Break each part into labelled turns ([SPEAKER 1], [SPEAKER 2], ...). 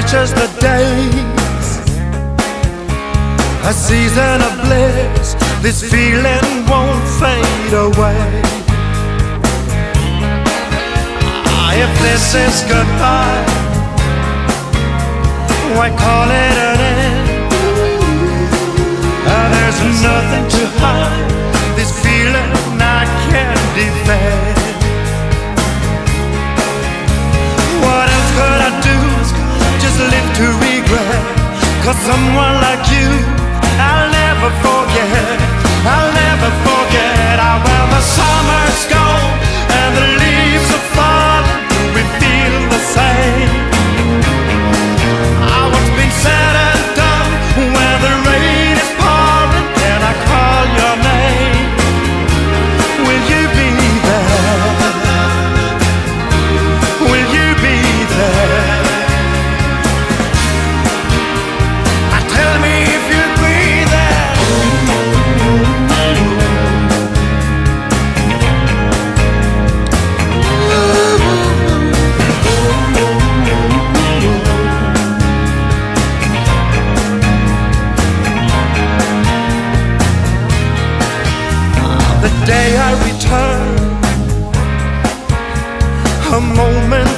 [SPEAKER 1] treasures the days, a season of bliss. This feeling won't fade away. Ah, if this is goodbye, why call it an end? Ah, there's nothing to Cause someone like you, I'll never forget. I'll never forget. Ah, well, the summer's gone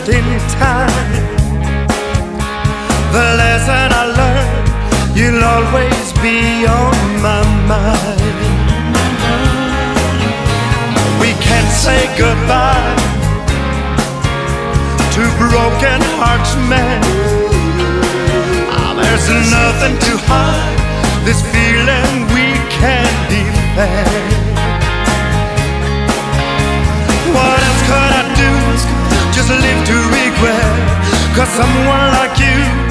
[SPEAKER 1] in time. The lesson I learned, you'll always be on my mind. We can't say goodbye to broken hearts. Ah, There's nothing to hide, this feeling we can't defend. Cause someone like you,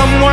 [SPEAKER 1] someone